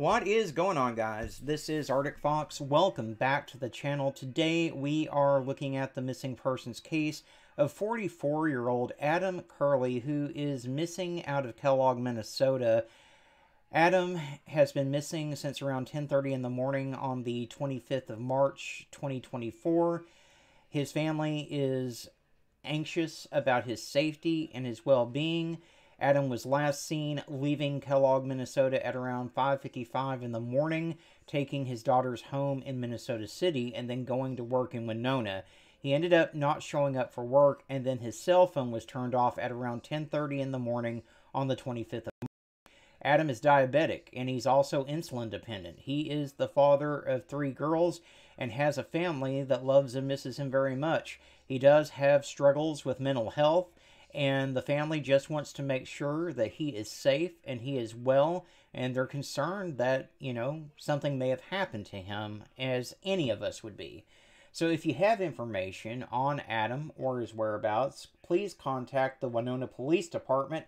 What is going on guys? This is Arctic Fox. Welcome back to the channel. Today we are looking at the missing persons case of 44-year-old Adam Kerley who is missing out of Kellogg, Minnesota. Adam has been missing since around 10:30 in the morning on the 25th of March 2024. His family is anxious about his safety and his well-being Adam was last seen leaving Kellogg, Minnesota at around 5:55 in the morning, taking his daughter's home in Minnesota City and then going to work in Winona. He ended up not showing up for work and then his cell phone was turned off at around 10:30 in the morning on the 25th of. Adam is diabetic and he's also insulin dependent. He is the father of 3 girls and has a family that loves and misses him very much. He does have struggles with mental health and the family just wants to make sure that he is safe and he is well and they're concerned that you know something may have happened to him as any of us would be. So if you have information on adam or his whereabouts please contact the winona police department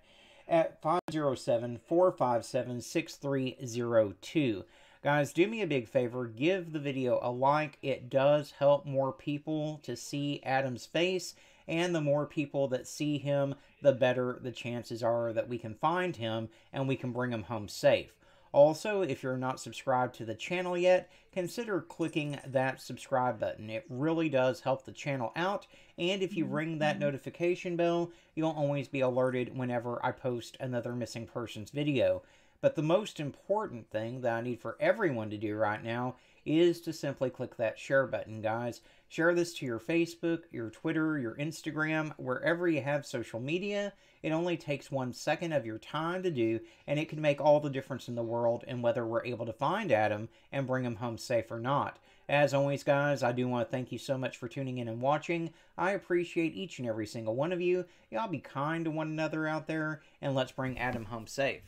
at 507-457-6302 guys do me a big favor give the video a like. It does help more people to see adam's face and the more people that see him, the better the chances are that we can find him and we can bring him home safe. Also, if you're not subscribed to the channel yet, consider clicking that subscribe button. It really does help the channel out, and if you ring that mm-hmm. notification bell, you'll always be alerted whenever I post another missing persons video. But the most important thing that I need for everyone to do right now is to simply click that share button, guys. Share this to your Facebook, your Twitter, your Instagram, wherever you have social media. It only takes one second of your time to do, and it can make all the difference in the world in whether we're able to find Adam and bring him home safe or not. As always, guys, I do want to thank you so much for tuning in and watching. I appreciate each and every single one of you. Y'all be kind to one another out there, and let's bring Adam home safe.